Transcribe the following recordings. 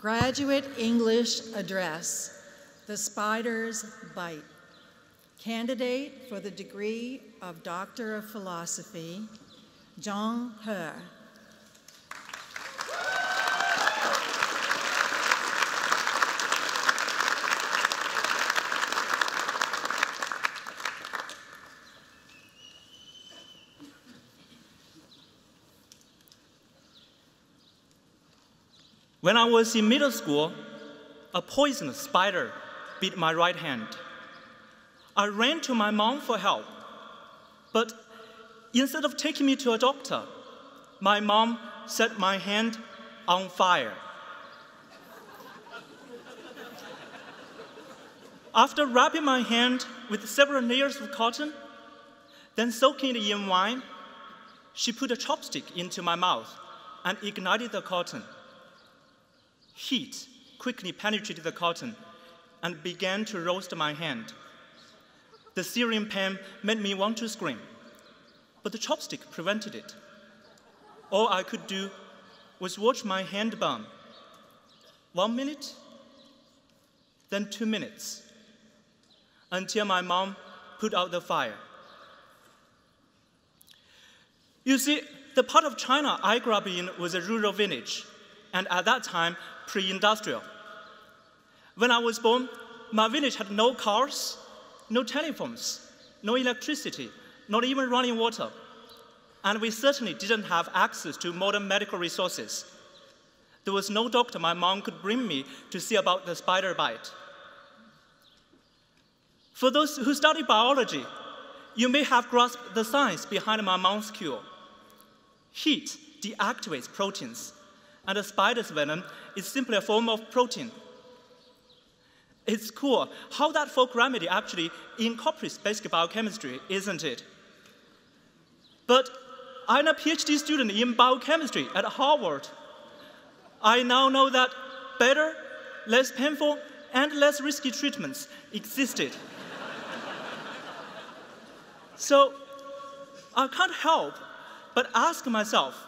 Graduate English Address, The Spider's Bite. Candidate for the degree of Doctor of Philosophy, Jiang He. When I was in middle school, a poisonous spider bit my right hand. I ran to my mom for help, but instead of taking me to a doctor, my mom set my hand on fire. After wrapping my hand with several layers of cotton, then soaking it in wine, she put a chopstick into my mouth and ignited the cotton. Heat quickly penetrated the cotton and began to roast my hand. The searing pain made me want to scream, but the chopstick prevented it. All I could do was watch my hand burn. One minute, then two minutes, until my mom put out the fire. You see, the part of China I grew up in was a rural village, and at that time, pre industrial. When I was born, my village had no cars, no telephones, no electricity, not even running water. And we certainly didn't have access to modern medical resources. There was no doctor my mom could bring me to see about the spider bite. For those who study biology, you may have grasped the science behind my mom's cure. Heat deactivates proteins, and a spider's venom is simply a form of protein. It's cool how that folk remedy actually incorporates basic biochemistry, isn't it? But I'm a PhD student in biochemistry at Harvard. I now know that better, less painful, and less risky treatments existed. so I can't help but ask myself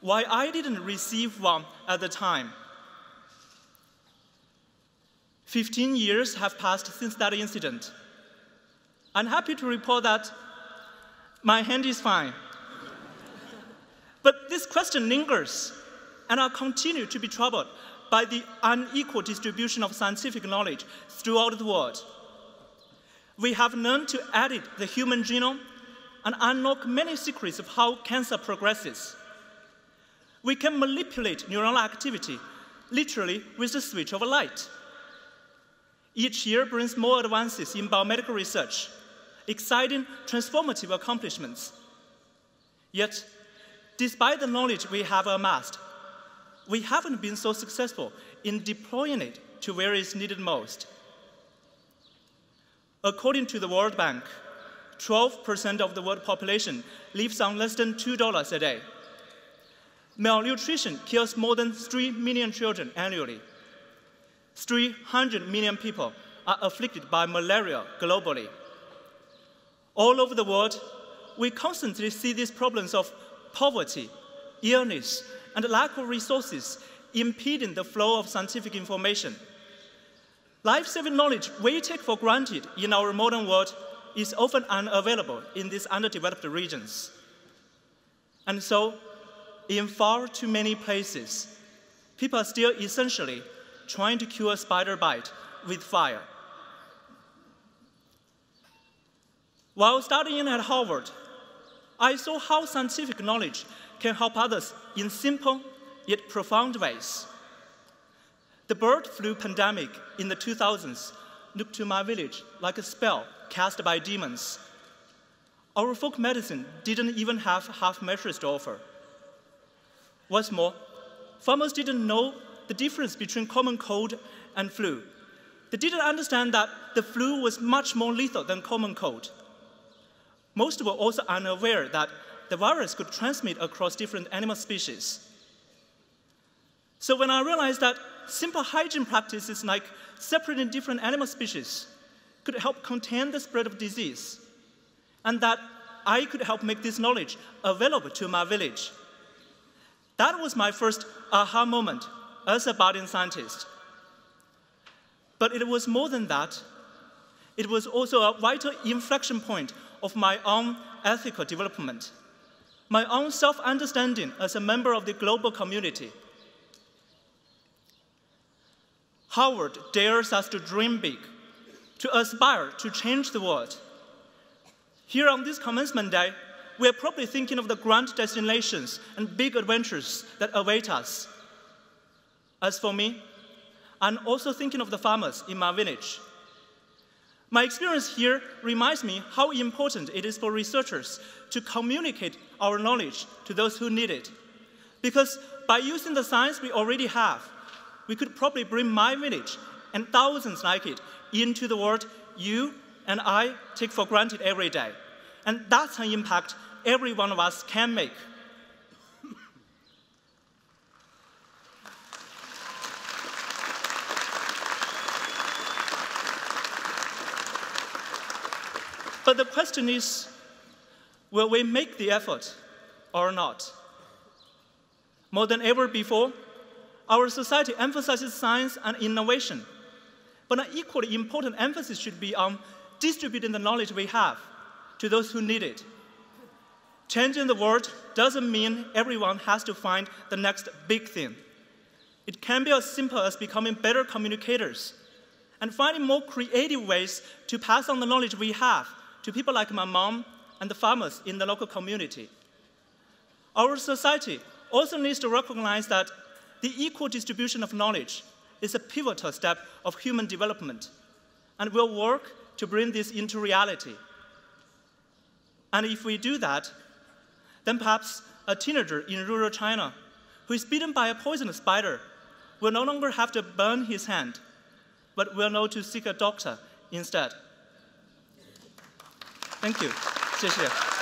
why I didn't receive one at the time. 15 years have passed since that incident. I'm happy to report that my hand is fine. but this question lingers, and I continue to be troubled by the unequal distribution of scientific knowledge throughout the world. We have learned to edit the human genome and unlock many secrets of how cancer progresses. We can manipulate neuronal activity literally with the switch of a light. Each year brings more advances in biomedical research, exciting, transformative accomplishments. Yet, despite the knowledge we have amassed, we haven't been so successful in deploying it to where it's needed most. According to the World Bank, 12% of the world population lives on less than $2 a day. Malnutrition kills more than 3 million children annually. 300 million people are afflicted by malaria globally. All over the world, we constantly see these problems of poverty, illness, and lack of resources impeding the flow of scientific information. Life saving knowledge we take for granted in our modern world is often unavailable in these underdeveloped regions. And so, in far too many places, people are still essentially trying to cure spider bite with fire. While studying at Harvard, I saw how scientific knowledge can help others in simple yet profound ways. The bird flu pandemic in the 2000s looked to my village like a spell cast by demons. Our folk medicine didn't even have half measures to offer. What's more, farmers didn't know the difference between common cold and flu. They didn't understand that the flu was much more lethal than common cold. Most were also unaware that the virus could transmit across different animal species. So when I realized that simple hygiene practices like separating different animal species could help contain the spread of disease, and that I could help make this knowledge available to my village. That was my first aha moment as a budding scientist. But it was more than that. It was also a vital inflection point of my own ethical development, my own self understanding as a member of the global community. Harvard dares us to dream big, to aspire to change the world. Here on this commencement day, we are probably thinking of the grand destinations and big adventures that await us. As for me, I'm also thinking of the farmers in my village. My experience here reminds me how important it is for researchers to communicate our knowledge to those who need it. Because by using the science we already have, we could probably bring my village and thousands like it into the world you and I take for granted every day. And that's an impact every one of us can make. But the question is will we make the effort or not? More than ever before, our society emphasizes science and innovation. But an equally important emphasis should be on distributing the knowledge we have to those who need it. Changing the world doesn't mean everyone has to find the next big thing. It can be as simple as becoming better communicators and finding more creative ways to pass on the knowledge we have to people like my mom and the farmers in the local community. Our society also needs to recognize that the equal distribution of knowledge is a pivotal step of human development and will work to bring this into reality. And if we do that, then perhaps a teenager in rural China who is bitten by a poisonous spider will no longer have to burn his hand, but will know to seek a doctor instead. Thank you. 谢谢。